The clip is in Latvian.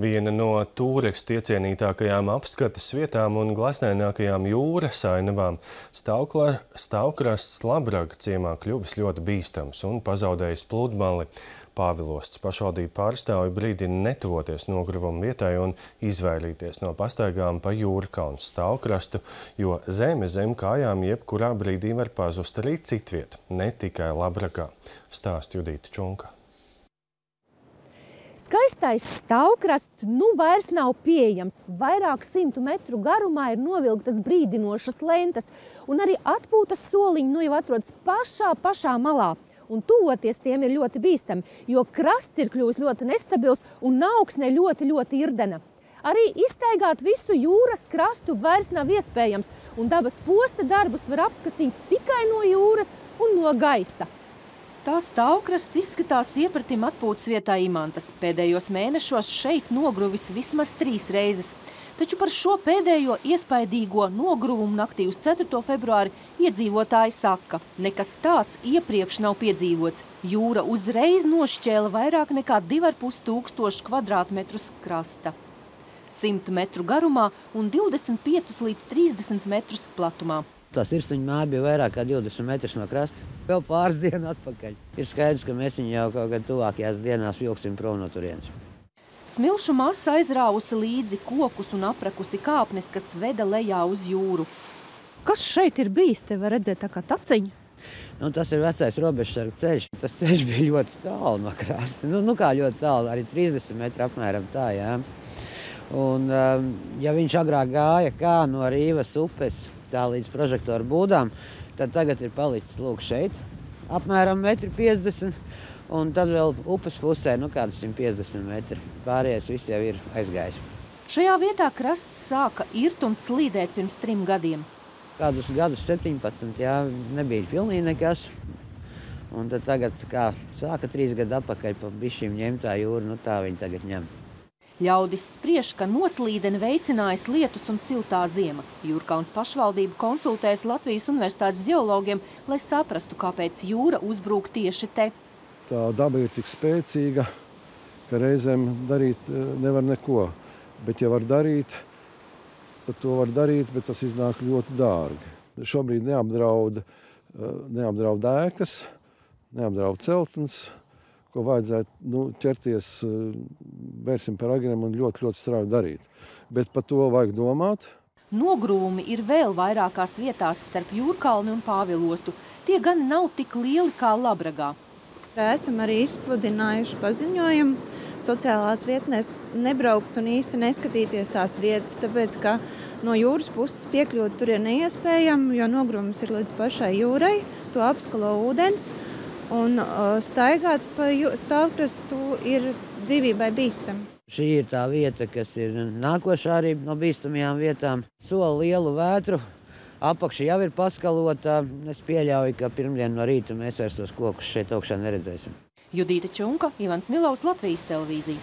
Viena no turistu iecienītākajām apskates vietām un glasnēnākajām jūras ainavām stāvkrasts Labraga ciemā kļuvis ļoti bīstams un pazaudējis pludmali. Pāvilosts pašvaldību pārstāvi brīdina netuvoties nogruvumu vietai un izvairīties no pastaigām pa jūrkalnu stāvkrastu, jo zeme zem kājām jebkurā brīdī var pazust arī citviet, ne tikai Labragā, stāst Judīta Čunka. Skaistais stāvkrasts nu vairs nav pieejams. Vairāk simtu metru garumā ir novilktas brīdinošas lentes, un arī atpūtas soliņi nu jau atrodas pašā, pašā malā. Un tuvoties tiem ir ļoti bīstami, jo krasts ir kļuvis ļoti nestabils un augsne ļoti, ļoti irdena. Arī iztaigāt visu jūras krastu vairs nav iespējams, un dabas posta darbus var apskatīt tikai no jūras un no gaisa. Tā stāvkrasts izskatās iepratim atpūtas vietā Imantas. Pēdējos mēnešos šeit nogruvis vismaz trīs reizes. Taču par šo pēdējo iespaidīgo nogruvumu naktī uz 4. februāri iedzīvotāji saka, nekas tāds iepriekš nav piedzīvots. Jūra uzreiz nošķēla vairāk nekā 2,5 tūkstošu kvadrātmetrus krasta. 100 metru garumā un 25 līdz 30 metrus platumā. Tā sirsniņa māja bija vairāk kā 20 metrus no krasta. Vēl pāris dienu atpakaļ. Ir skaidrs, ka mēs viņu jau kaut kad tuvākajās dienās vilksim prom no turienes. Smilšu masa aizrāvusi līdzi kokus un aprakusi kāpnes, kas veda lejā uz jūru. Kas šeit ir bijis? Te var redzēt tā kā taciņa. Nu, tas ir vecais robežsargu ceļš. Tas ceļš bija ļoti tālu no krasta. Nu, nu kā ļoti tālu, arī 30 metri apmēram tā, jā. Un, um, ja viņš agrāk gāja kā no Rīvas upes tā līdz prožektoru būdām, tad tagad ir palicis lūk šeit, apmēram 1,50 m. Un tad vēl upes pusē, nu kādas 150 metri. Pārējais viss jau ir aizgājis. Šajā vietā krasts sāka irt un slīdēt pirms trim gadiem. Kādus gadus 17, jā, nebija pilnīgi nekas. Un tad tagad, kā sāka trīs gadu atpakaļ pa bišķīm ņemt tā jūra, nu tā viņi tagad ņem. Ļaudis spriež, ka noslīdeni veicinājis lietus un siltā ziema. Jūrkauns pašvaldība konsultēs Latvijas universitātes geologiem, lai saprastu, kāpēc jūra uzbrūk tieši te. Tā daba ir tik spēcīga, ka reizēm darīt eh, nevar neko. Bet, ja var darīt, tad to var darīt, bet tas iznāk ļoti dārgi. Šobrīd neapdraud, eh, neapdraud ēkas, neapdraud celtnes, ko vajadzētu nu, ķerties, vērsim eh, par agriem un ļoti, ļoti strauji darīt. Bet par to vajag domāt. Nogrūmi ir vēl vairākās vietās starp Jūrkalni un Pāvilostu. Tie gan nav tik lieli kā Labragā. Esam arī izsludinājuši paziņojumu sociālās vietnēs nebraukt un īsti neskatīties tās vietas, tāpēc, ka no jūras puses piekļūt tur ir neiespējami, jo nogrūms ir līdz pašai jūrai, to apskalo ūdens. Un uh, staigāt pa stāvkrastu ir dzīvībai bīstami. Šī ir tā vieta, kas ir nākošā arī no bīstamajām vietām. Soli lielu vētru, apakša jau ir paskalota. Es pieļauju, ka pirmdien no rīta mēs vairs tos kokus šeit augšā neredzēsim. Judīta Čunka, Ivans Milovs, Latvijas televīzija.